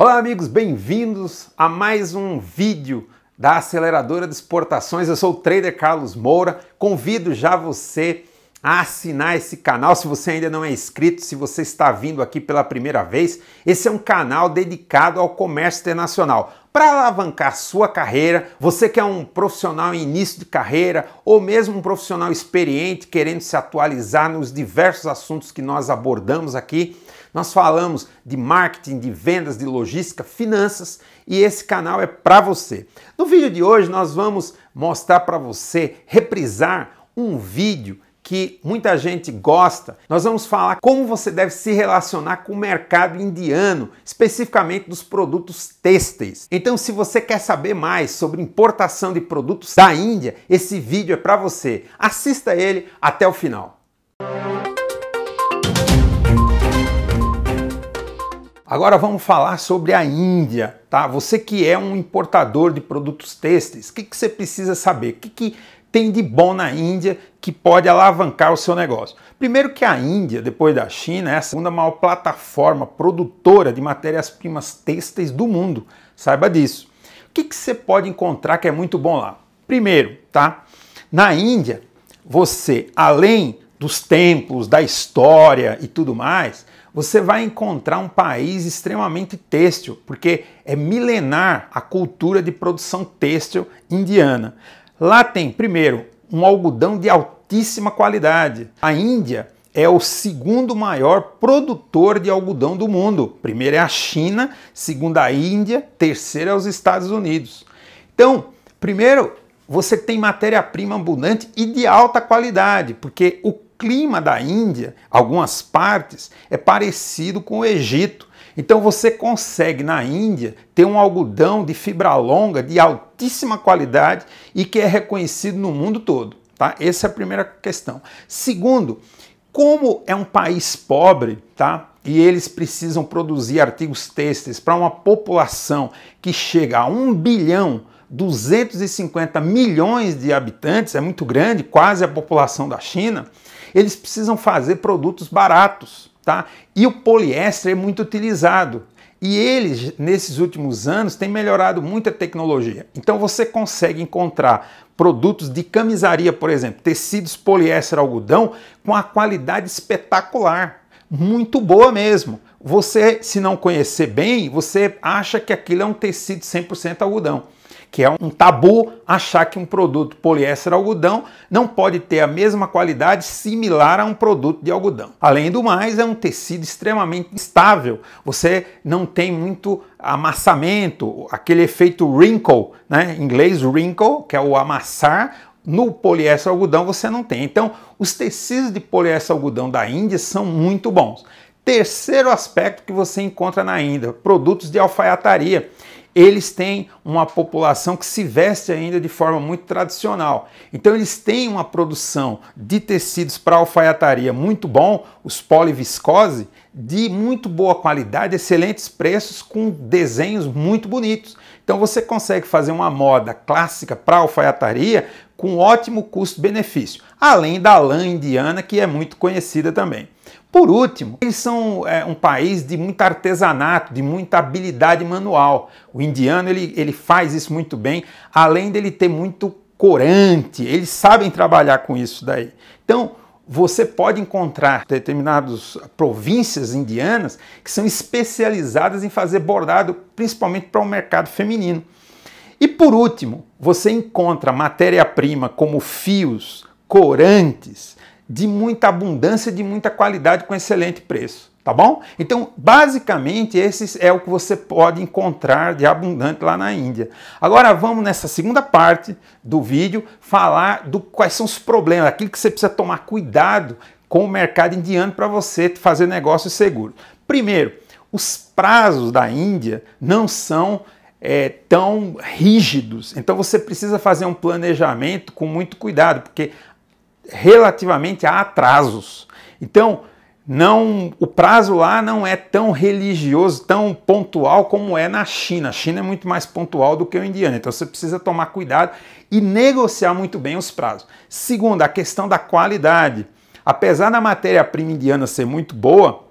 Olá, amigos, bem-vindos a mais um vídeo da Aceleradora de Exportações. Eu sou o trader Carlos Moura. Convido já você a assinar esse canal se você ainda não é inscrito, se você está vindo aqui pela primeira vez. Esse é um canal dedicado ao comércio internacional. Para alavancar sua carreira, você que é um profissional em início de carreira ou mesmo um profissional experiente querendo se atualizar nos diversos assuntos que nós abordamos aqui, nós falamos de marketing, de vendas, de logística, finanças e esse canal é para você. No vídeo de hoje nós vamos mostrar para você reprisar um vídeo que muita gente gosta. Nós vamos falar como você deve se relacionar com o mercado indiano, especificamente dos produtos têxteis. Então, se você quer saber mais sobre importação de produtos da Índia, esse vídeo é para você. Assista ele até o final. Agora vamos falar sobre a Índia, tá? Você que é um importador de produtos têxteis, o que, que você precisa saber? O que, que tem de bom na Índia que pode alavancar o seu negócio? Primeiro que a Índia, depois da China, é a segunda maior plataforma produtora de matérias-primas têxteis do mundo. Saiba disso. O que, que você pode encontrar que é muito bom lá? Primeiro, tá? Na Índia, você, além dos templos, da história e tudo mais, você vai encontrar um país extremamente têxtil, porque é milenar a cultura de produção têxtil indiana. Lá tem, primeiro, um algodão de altíssima qualidade. A Índia é o segundo maior produtor de algodão do mundo. Primeiro é a China, segundo a Índia, terceiro é os Estados Unidos. Então, primeiro, você tem matéria-prima abundante e de alta qualidade, porque o clima da Índia, algumas partes, é parecido com o Egito. Então você consegue na Índia ter um algodão de fibra longa de altíssima qualidade e que é reconhecido no mundo todo. Tá? Essa é a primeira questão. Segundo, como é um país pobre, tá? E eles precisam produzir artigos têxteis para uma população que chega a 1 bilhão 250 milhões de habitantes, é muito grande, quase a população da China eles precisam fazer produtos baratos, tá? E o poliéster é muito utilizado. E eles, nesses últimos anos, têm melhorado muito a tecnologia. Então você consegue encontrar produtos de camisaria, por exemplo, tecidos poliéster algodão com a qualidade espetacular, muito boa mesmo. Você, se não conhecer bem, você acha que aquilo é um tecido 100% algodão que é um tabu achar que um produto poliéster algodão não pode ter a mesma qualidade similar a um produto de algodão. Além do mais, é um tecido extremamente estável. Você não tem muito amassamento, aquele efeito wrinkle, né? Em inglês wrinkle, que é o amassar, no poliéster algodão você não tem. Então, os tecidos de poliéster algodão da Índia são muito bons. Terceiro aspecto que você encontra na Índia, produtos de alfaiataria eles têm uma população que se veste ainda de forma muito tradicional. Então eles têm uma produção de tecidos para alfaiataria muito bom, os poliviscose, de muito boa qualidade, excelentes preços, com desenhos muito bonitos. Então você consegue fazer uma moda clássica para alfaiataria com ótimo custo-benefício, além da lã indiana que é muito conhecida também. Por último, eles são é, um país de muito artesanato, de muita habilidade manual. O indiano ele, ele faz isso muito bem, além dele ter muito corante, eles sabem trabalhar com isso daí. Então, você pode encontrar determinadas províncias indianas que são especializadas em fazer bordado, principalmente para o mercado feminino. E por último, você encontra matéria-prima como fios, corantes, de muita abundância, de muita qualidade com excelente preço, tá bom? Então, basicamente, esse é o que você pode encontrar de abundante lá na Índia. Agora vamos nessa segunda parte do vídeo falar do quais são os problemas, aquilo que você precisa tomar cuidado com o mercado indiano para você fazer negócio seguro. Primeiro, os prazos da Índia não são é, tão rígidos. Então você precisa fazer um planejamento com muito cuidado, porque relativamente a atrasos. Então, não, o prazo lá não é tão religioso, tão pontual como é na China. A China é muito mais pontual do que o indiano, então você precisa tomar cuidado e negociar muito bem os prazos. Segundo, a questão da qualidade. Apesar da matéria-prima indiana ser muito boa,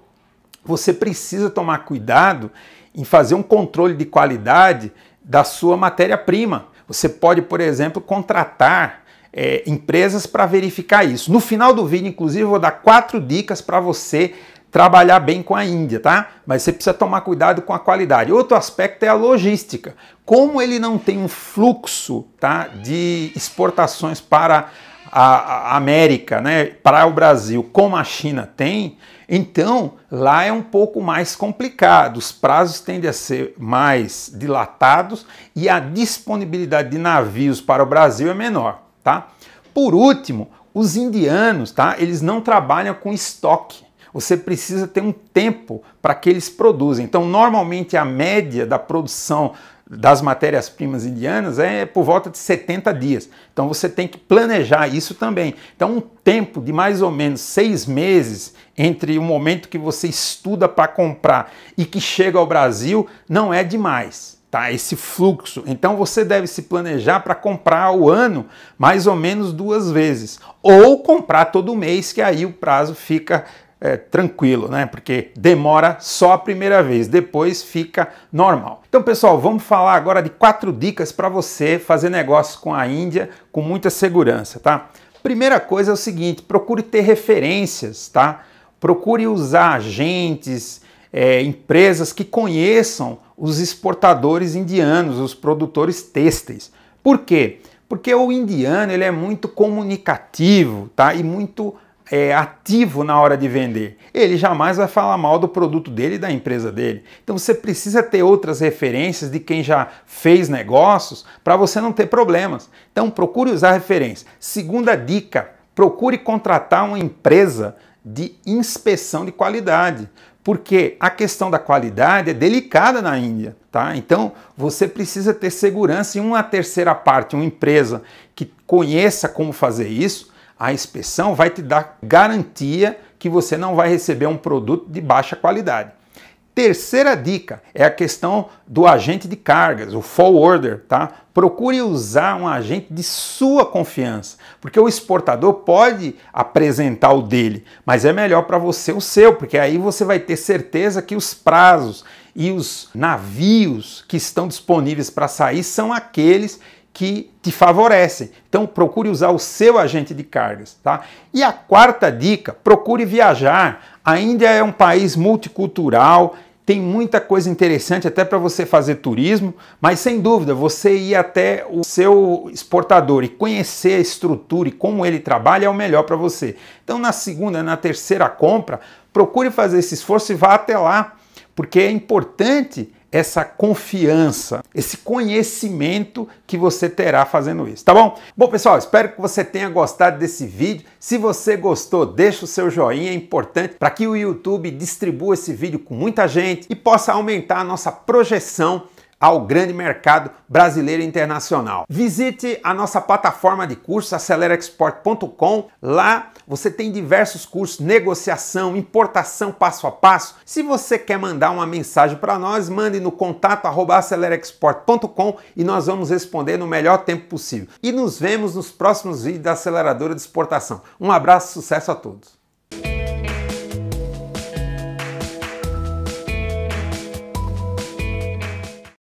você precisa tomar cuidado em fazer um controle de qualidade da sua matéria-prima. Você pode, por exemplo, contratar é, empresas para verificar isso. No final do vídeo, inclusive, eu vou dar quatro dicas para você trabalhar bem com a Índia, tá? Mas você precisa tomar cuidado com a qualidade. Outro aspecto é a logística. Como ele não tem um fluxo, tá, de exportações para a, América, né, para o Brasil, como a China tem, então lá é um pouco mais complicado. Os prazos tendem a ser mais dilatados e a disponibilidade de navios para o Brasil é menor, tá? Por último, os indianos, tá? Eles não trabalham com estoque você precisa ter um tempo para que eles produzam. Então, normalmente a média da produção das matérias-primas indianas é por volta de 70 dias. Então você tem que planejar isso também. Então, um tempo de mais ou menos seis meses entre o momento que você estuda para comprar e que chega ao Brasil não é demais. Tá, esse fluxo. Então você deve se planejar para comprar o ano mais ou menos duas vezes. Ou comprar todo mês, que aí o prazo fica é, tranquilo, né? Porque demora só a primeira vez, depois fica normal. Então, pessoal, vamos falar agora de quatro dicas para você fazer negócios com a Índia com muita segurança, tá? Primeira coisa é o seguinte: procure ter referências, tá? Procure usar agentes, é, empresas que conheçam os exportadores indianos, os produtores têxteis. Por quê? Porque o indiano ele é muito comunicativo, tá? E muito é, ativo na hora de vender. Ele jamais vai falar mal do produto dele e da empresa dele. Então você precisa ter outras referências de quem já fez negócios para você não ter problemas. Então procure usar referência. Segunda dica: procure contratar uma empresa de inspeção de qualidade. Porque a questão da qualidade é delicada na Índia, tá? Então você precisa ter segurança em uma terceira parte, uma empresa que conheça como fazer isso, a inspeção vai te dar garantia que você não vai receber um produto de baixa qualidade. Terceira dica é a questão do agente de cargas, o forwarder, tá? Procure usar um agente de sua confiança, porque o exportador pode apresentar o dele, mas é melhor para você o seu, porque aí você vai ter certeza que os prazos e os navios que estão disponíveis para sair são aqueles que te favorecem. Então procure usar o seu agente de cargas, tá? E a quarta dica, procure viajar. A Índia é um país multicultural, tem muita coisa interessante até para você fazer turismo, mas sem dúvida, você ir até o seu exportador e conhecer a estrutura e como ele trabalha é o melhor para você. Então na segunda, na terceira compra, procure fazer esse esforço e vá até lá, porque é importante essa confiança, esse conhecimento que você terá fazendo isso, tá bom? Bom, pessoal, espero que você tenha gostado desse vídeo. Se você gostou, deixa o seu joinha, é importante para que o YouTube distribua esse vídeo com muita gente e possa aumentar a nossa projeção ao grande mercado brasileiro e internacional. Visite a nossa plataforma de cursos acelerexport.com. Lá você tem diversos cursos, negociação, importação passo a passo. Se você quer mandar uma mensagem para nós, mande no contato acelerexport.com e nós vamos responder no melhor tempo possível. E nos vemos nos próximos vídeos da aceleradora de exportação. Um abraço, sucesso a todos.